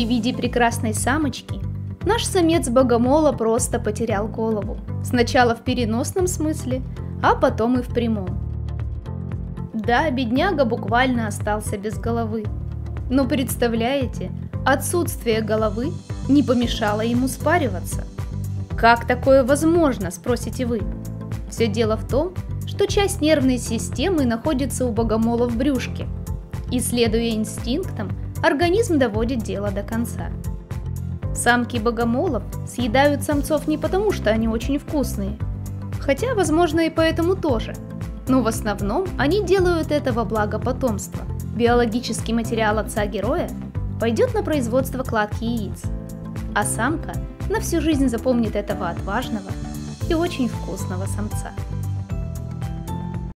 при виде прекрасной самочки наш самец богомола просто потерял голову. Сначала в переносном смысле, а потом и в прямом. Да, бедняга буквально остался без головы. Но представляете, отсутствие головы не помешало ему спариваться. Как такое возможно, спросите вы? Все дело в том, что часть нервной системы находится у богомола в брюшке. И следуя инстинктам, организм доводит дело до конца. Самки богомолов съедают самцов не потому, что они очень вкусные, хотя, возможно, и поэтому тоже. Но в основном они делают это во благо потомства. Биологический материал отца героя пойдет на производство кладки яиц, а самка на всю жизнь запомнит этого отважного и очень вкусного самца.